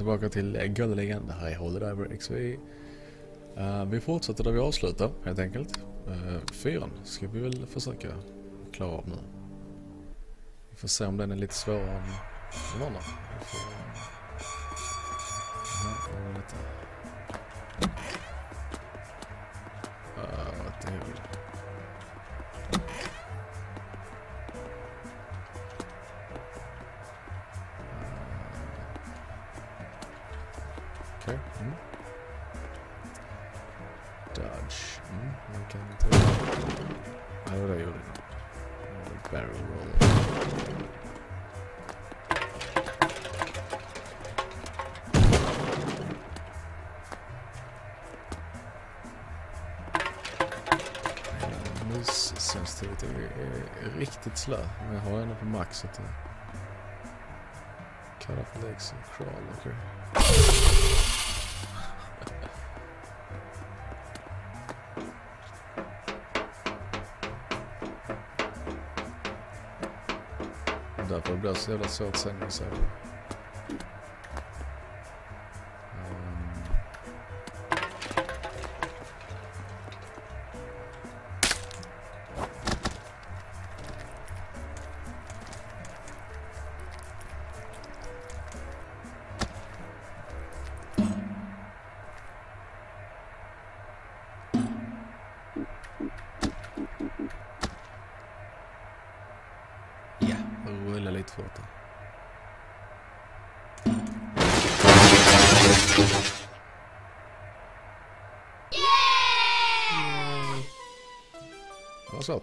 Tillbaka till Guldligan. Det här är Holidiver XV. Uh, eh, vi fortsätter där vi avslutar helt enkelt. Uh, fyran ska vi väl försöka klara av nu. Vi får se om den är lite svårare än den andra. Vi får, uh, lite... Uh, vad är eh, det? Dodge. Hmm? I would I would like barrel roll sensitivity är riktigt slö. Men jag har henne på max att det... Cut off legs and crawl, okay. Därför blir så jävla svårt sen när Det var.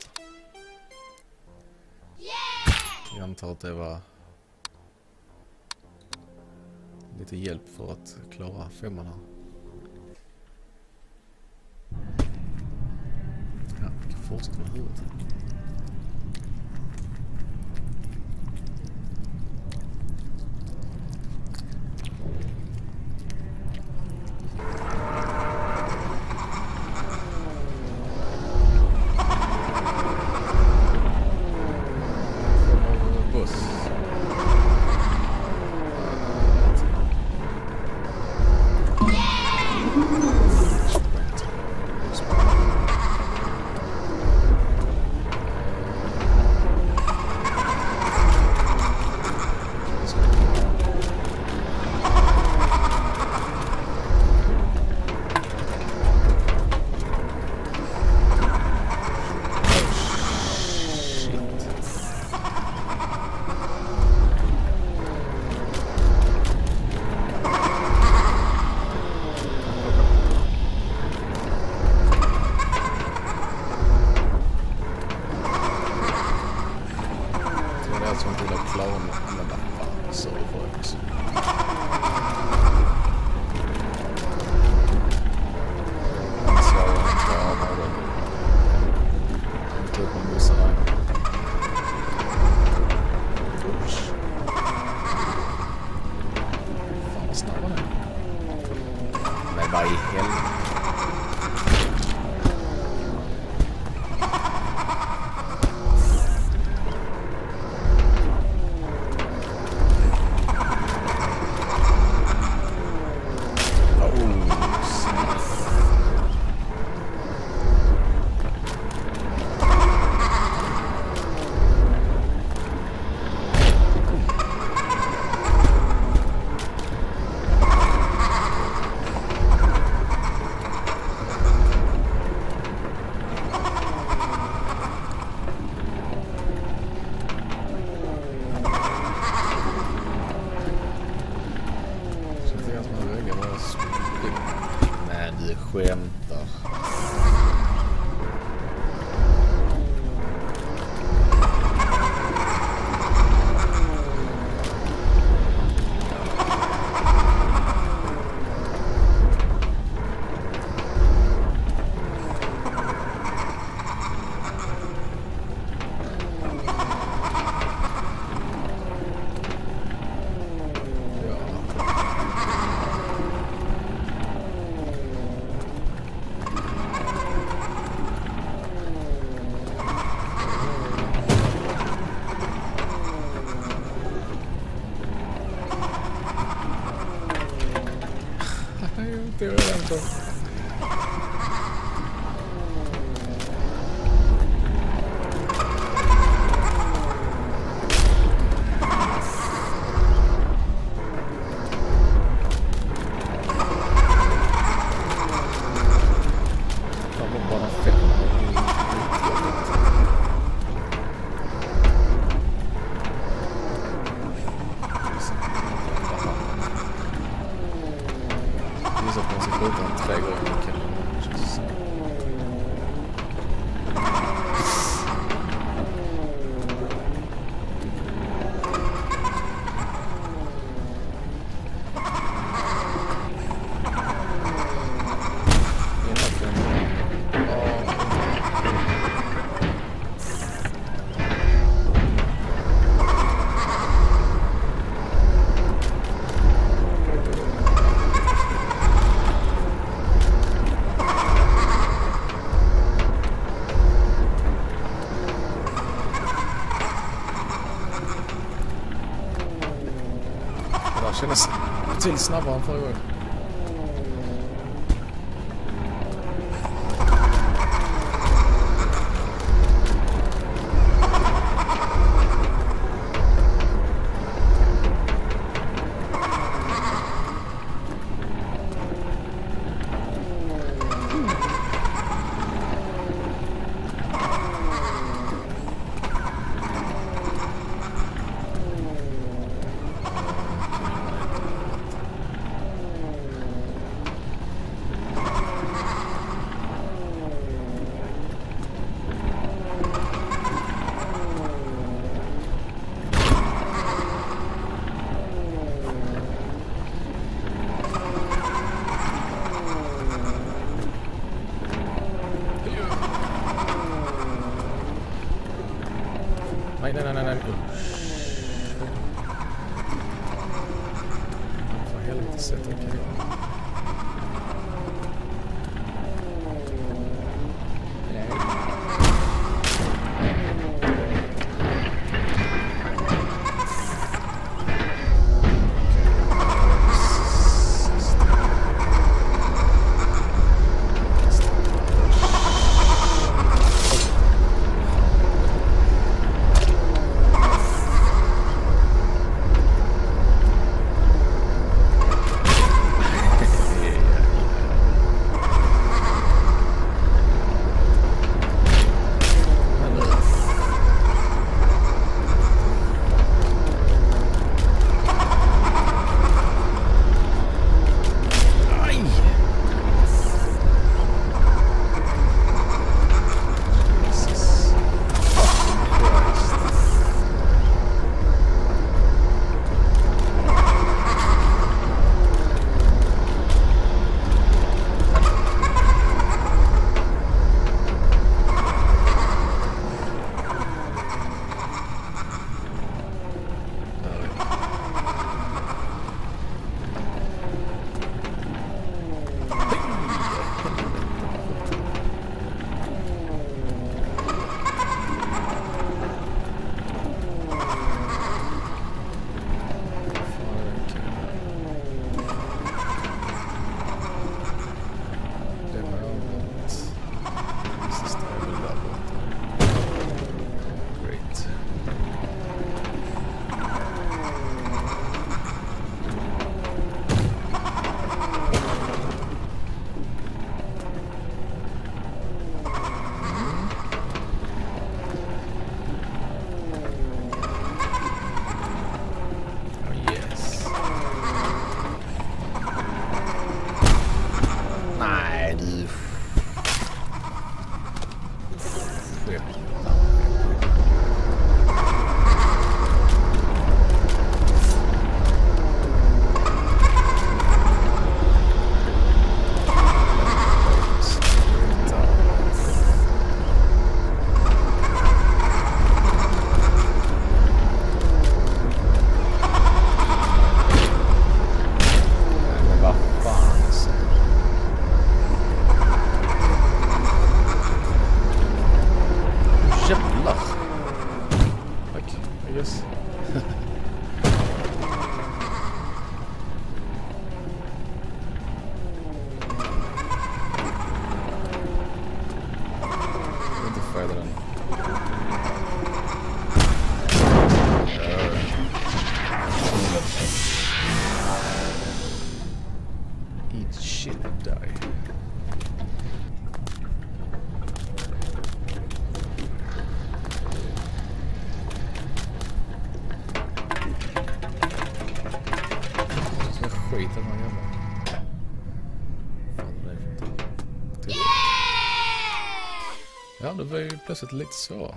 Jag antar att det var lite hjälp för att klara femman här. Ja, vi kan fortsätta med huvudet. him. te snabba han förra gången. Very ju plötsligt saw. så.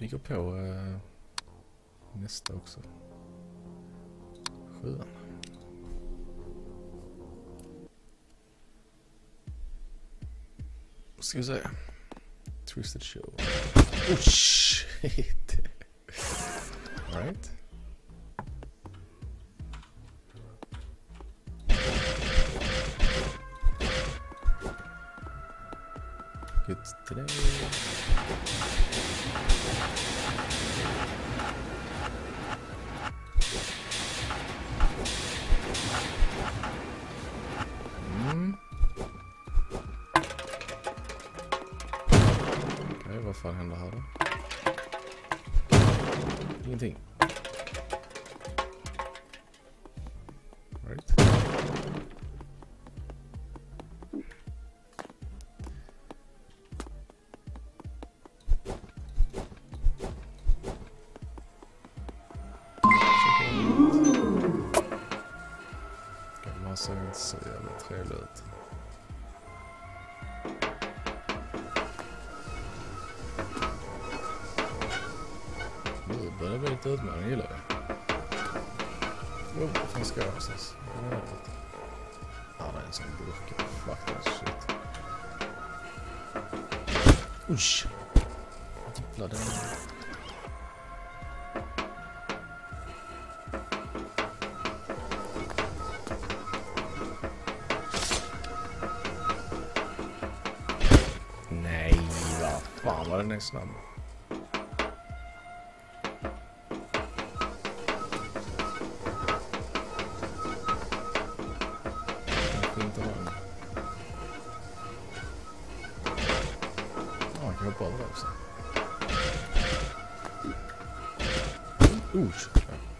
Vi går på øh, uh, nästa också. Ska vi. Twisted show. Oh shit! Alright. van hem behouden. Right. Kan man sen säga heel trevligt? Blir det lite utmaning gillar jag. Oh, vad fan ska jag någonstans? Han är är en sån burk. Fuck that shit. Usch! Jävlar den... Nej, vad fan var den är snabb.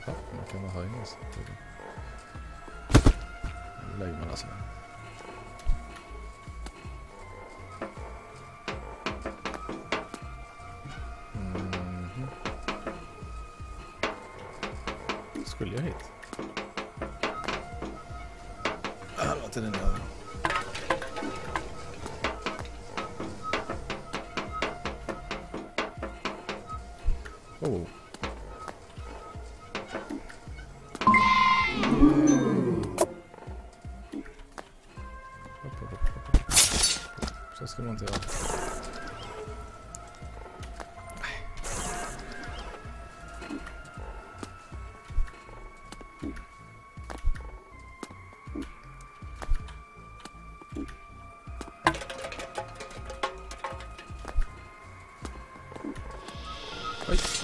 Ja, man kan vara höjning så att det lägger man alltså. Mm. Skulle jag hit? Här var till den 梦泽。哎，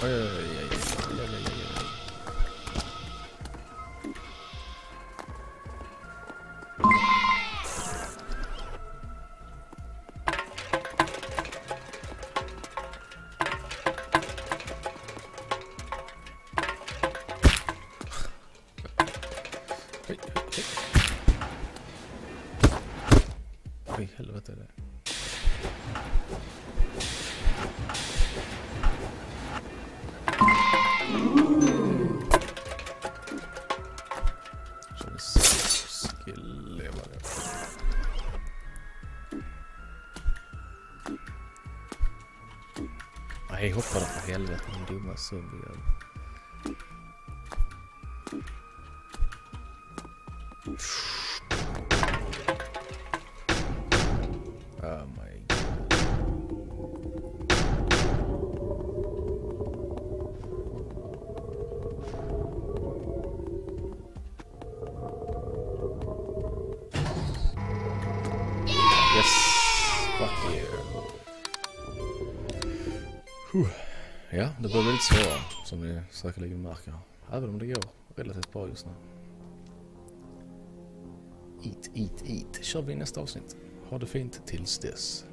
哎呀呀呀呀呀呀！do my symbiote. Ja, det börjar bli lite svårare som ni säkerligen märker. Även om det går relativt bra just nu. Eat, eat, eat. kör vi i nästa avsnitt. Ha det fint tills dess.